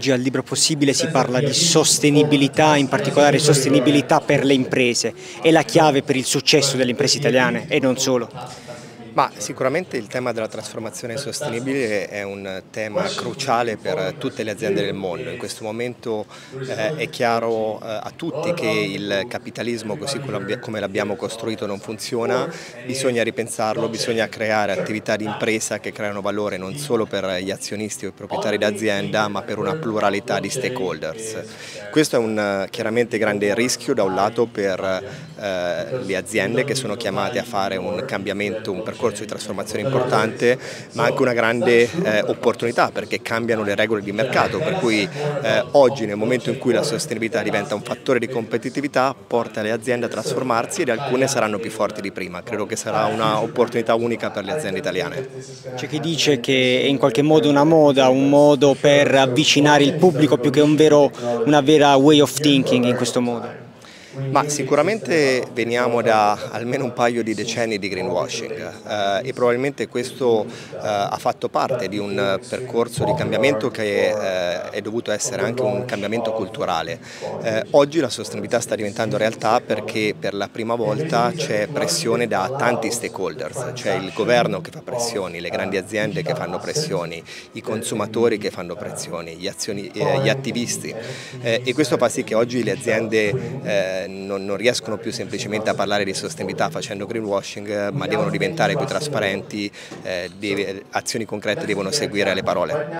Oggi al libro possibile si parla di sostenibilità, in particolare sostenibilità per le imprese. È la chiave per il successo delle imprese italiane e non solo. Ma sicuramente il tema della trasformazione sostenibile è un tema cruciale per tutte le aziende del mondo. In questo momento eh, è chiaro eh, a tutti che il capitalismo così come l'abbiamo costruito non funziona, bisogna ripensarlo, bisogna creare attività di impresa che creano valore non solo per gli azionisti o i proprietari d'azienda ma per una pluralità di stakeholders. Questo è un chiaramente grande rischio da un lato per eh, le aziende che sono chiamate a fare un cambiamento, un percorso percorso di trasformazione importante ma anche una grande eh, opportunità perché cambiano le regole di mercato per cui eh, oggi nel momento in cui la sostenibilità diventa un fattore di competitività porta le aziende a trasformarsi ed alcune saranno più forti di prima, credo che sarà un'opportunità unica per le aziende italiane. C'è chi dice che è in qualche modo una moda, un modo per avvicinare il pubblico più che un vero, una vera way of thinking in questo modo. Ma sicuramente veniamo da almeno un paio di decenni di greenwashing eh, e probabilmente questo eh, ha fatto parte di un percorso di cambiamento che eh, è dovuto essere anche un cambiamento culturale. Eh, oggi la sostenibilità sta diventando realtà perché per la prima volta c'è pressione da tanti stakeholders, c'è il governo che fa pressioni, le grandi aziende che fanno pressioni, i consumatori che fanno pressioni, gli, azioni, eh, gli attivisti eh, e questo fa sì che oggi le aziende non, non, riescono più semplicemente a parlare di sostenibilità facendo greenwashing, ma devono diventare più trasparenti, eh, deve, azioni concrete devono seguire le parole.